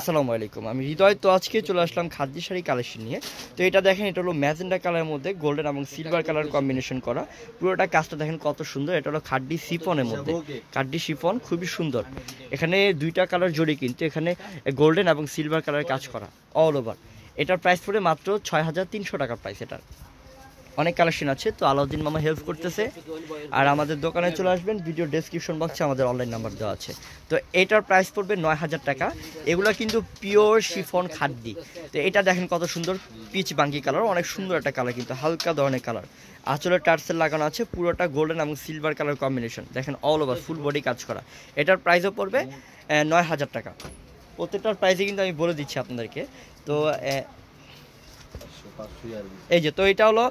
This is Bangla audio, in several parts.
আসসালামু আলাইকুম। আমি হৃদয়, তো আজকে চলে আসলাম খাদ্য শাড়ি কালেকশন নিয়ে। তো এটা দেখেন, এটা হলো ম্যাজেন্ডা কালারের মধ্যে গোল্ডেন এবং সিলভার কালার কম্বিনেশন করা। পুরোটা কাজটা দেখেন কত সুন্দর। এটা হলো খাড্ডি সিফনের মধ্যে। খাড্ডি সিফন খুবই সুন্দর। এখানে দুইটা কালার জড়ি কিন্তু, এখানে গোল্ডেন এবং সিলভার কালারের কাজ করা অল ওভার এটার প্রাইস পড়ে মাত্র ছয় হাজার তিনশো টাকার প্রাইস এটার। অনেক কালেকশন আছে, তো আলাউদ্দিন মামা হেল্প করতেছে। আর আমাদের দোকানে চলে আসবেন ভিডিও ডেসক্রিপশন বক্সে আমাদের অনলাইন নাম্বার দেওয়া আছে। তো এটার প্রাইস পড়বে নয় হাজার টাকা। এগুলো কিন্তু পিওর শিফন খাদ্যি। তো এটা দেখেন কত সুন্দর পিচ বাঙ্কি কালার অনেক সুন্দর একটা কালার কিন্তু, হালকা ধরনের কালার আঁচলের টার্সেল লাগানো আছে, পুরোটা গোল্ডেন এবং সিলভার কালার কম্বিনেশন দেখেন অল ওভার ফুল বডি কাজ করা। এটার প্রাইসও পড়বে নয় হাজার টাকা। প্রত্যেকটার প্রাইসে কিন্তু আমি বলে দিচ্ছি আপনাদেরকে। তো এই যে তো এটা হলো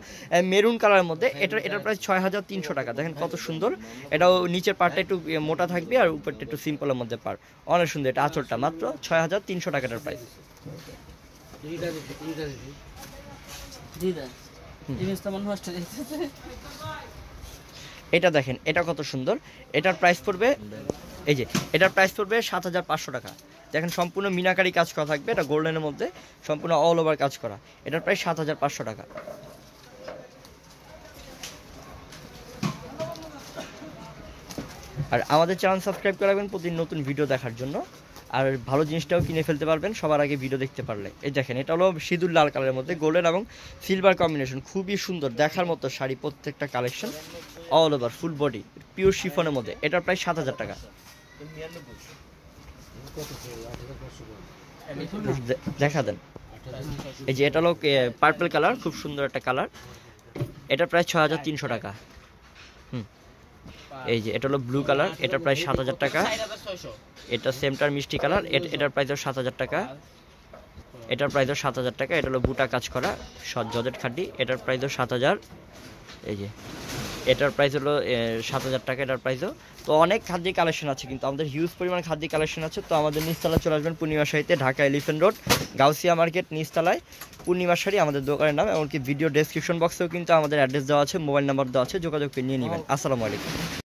মেরুন কালারের মধ্যে। এটা এটার প্রাইস ছয় হাজার তিনশো টাকা। দেখেন কত সুন্দর। এটাও নিচের পার্টটা একটু মোটা থাকবে আর উপরটা একটু সিম্পলের মধ্যে পার। অনেক সুন্দর এটা আঁচলটা। মাত্র ছয় হাজার তিনশো টাকাটার প্রাইস হয়ে এটা দেখেন এটা কত সুন্দর। এটার প্রাইস পড়বে এই যে এটার প্রাইস পড়বে সাত হাজার পাঁচশো টাকা। দেখেন সম্পূর্ণ মিনাকারি কাজ করা থাকবে, এটা গোল্ডেনের মধ্যে সম্পূর্ণ অল ওভার কাজ করা। এটার প্রায় সাত হাজার পাঁচশো টাকা। আর আমাদের চ্যানেল সাবস্ক্রাইব করে রাখবেন প্রতিদিন নতুন ভিডিও দেখার জন্য। আর ভালো জিনিসটাও কিনে ফেলতে পারবেন, সবার আগে ভিডিও দেখতে পারলে। এই দেখেন, এটা হলো সিঁদুর লাল কালারের মধ্যে গোল্ডেন এবং সিলভার কম্বিনেশন খুবই সুন্দর, দেখার মতো শাড়ি, প্রত্যেকটা collection all over full body pure শিফনের মধ্যে। এটার প্রায় সাত হাজার টাকা। দেখা দেন। এই যে এটা হলো পার্পল কালার খুব সুন্দর একটা কালার এটা প্রায় ছয় হাজার তিনশো টাকা। হুম। এই যে এটা হলো ব্লু কালার এটা প্রায় সাত হাজার টাকা। এটা সেমটার মিষ্টি কালার এটার প্রাইসও সাত হাজার টাকা। এটার প্রাইসও সাত হাজার টাকা, এটা হলো বুটা কাজ করা জজেট খাড্ডি এটার প্রাইসও সাত হাজার। এই যে। এটার প্রাইস হলো সাত হাজার টাকা এটার প্রাইসও তো অনেক খাদ্য কালেকশন আছে কিন্তু আমাদের হিউজ পরিমাণ খাদ্য কালেকশন আছে। তো আমাদের নিচতলা চলে আসবেন পূর্ণিমা শাড়িতে Dhaka elephant road Gausia market নিচতলায়। পূর্ণিমা শাড়ি আমাদের দোকানের নাম এমনকি ভিডিও ডেসক্রিপশন বক্সেও কিন্তু আমাদের অ্যাড্রেস দেওয়া আছে মোবাইল নাম্বার দেওয়া আছে যোগাযোগ করে নিয়ে নেবেন। আসসালামু আলাইকুম।